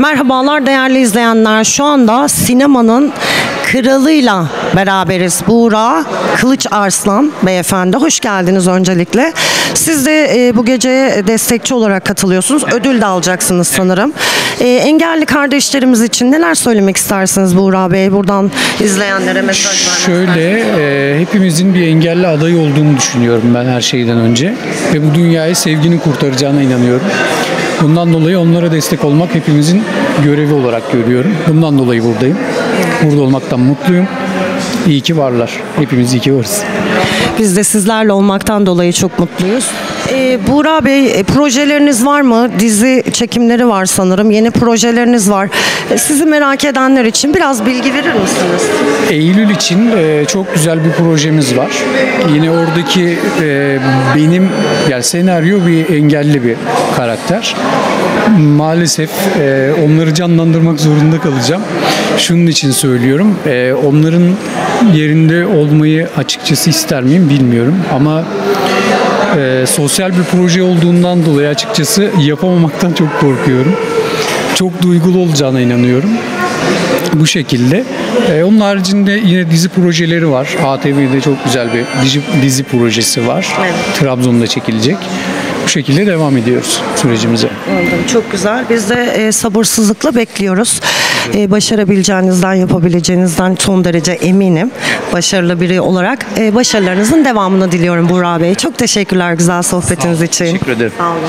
Merhabalar değerli izleyenler. Şu anda sinemanın kralıyla beraberiz. Buğra Kılıç Arslan beyefendi. Hoş geldiniz öncelikle. Siz de e, bu geceye destekçi olarak katılıyorsunuz. Ödül de alacaksınız sanırım. E, engelli kardeşlerimiz için neler söylemek istersiniz Buğra Bey? Buradan izleyenlere mesaj vermek Şöyle e, hepimizin bir engelli aday olduğunu düşünüyorum ben her şeyden önce ve bu dünyayı sevginin kurtaracağına inanıyorum. Bundan dolayı onlara destek olmak hepimizin görevi olarak görüyorum. Bundan dolayı buradayım. Burada olmaktan mutluyum. İyi ki varlar. Hepimiz iyi ki varız. Biz de sizlerle olmaktan dolayı çok mutluyuz. Ee, Buğra Bey e, projeleriniz var mı? Dizi çekimleri var sanırım. Yeni projeleriniz var. E, Sizi merak edenler için biraz bilgi verir misiniz? Eylül için e, çok güzel bir projemiz var. Yine oradaki e, benim yani senaryo bir engelli bir karakter. Maalesef e, onları canlandırmak zorunda kalacağım. Şunun için söylüyorum. e, onların yerinde olmayı açıkçası ister miyim bilmiyorum ama e, sosyal bir proje olduğundan dolayı açıkçası yapamamaktan çok korkuyorum. Çok duygulu olacağına inanıyorum bu şekilde. Ee, onun haricinde yine dizi projeleri var. ATV'de çok güzel bir dizi, dizi projesi var. Evet. Trabzon'da çekilecek. Şekilde devam ediyoruz sürecimize. Anladım. Çok güzel. Biz de e, sabırsızlıkla bekliyoruz. E, başarabileceğinizden, yapabileceğinizden son derece eminim. Başarılı biri olarak e, başarılarınızın devamını diliyorum Buğra Bey. Çok teşekkürler güzel sohbetiniz için. Teşekkür ederim. Sağ olun.